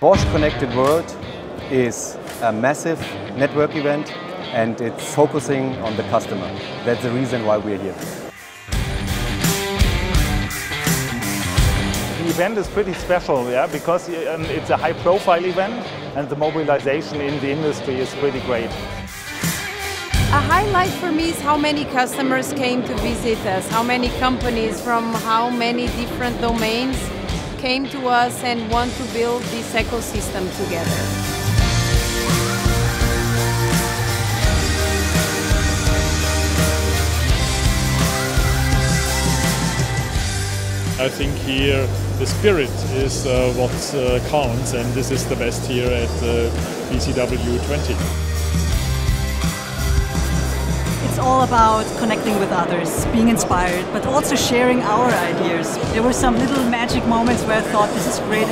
Bosch Connected World is a massive network event and it's focusing on the customer. That's the reason why we're here. The event is pretty special, yeah, because um, it's a high-profile event and the mobilization in the industry is pretty great. A highlight for me is how many customers came to visit us, how many companies from how many different domains came to us and want to build this ecosystem together. I think here the spirit is uh, what uh, counts and this is the best here at uh, BCW 20. All about connecting with others, being inspired, but also sharing our ideas. There were some little magic moments where I thought this is great.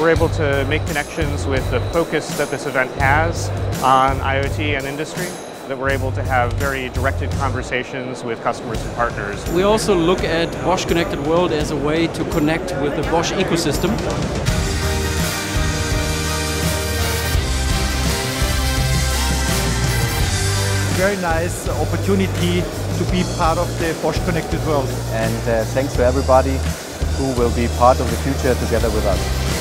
We're able to make connections with the focus that this event has on IoT and industry, that we're able to have very directed conversations with customers and partners. We also look at Bosch Connected World as a way to connect with the Bosch ecosystem. Very nice opportunity to be part of the Bosch Connected World. And uh, thanks to everybody who will be part of the future together with us.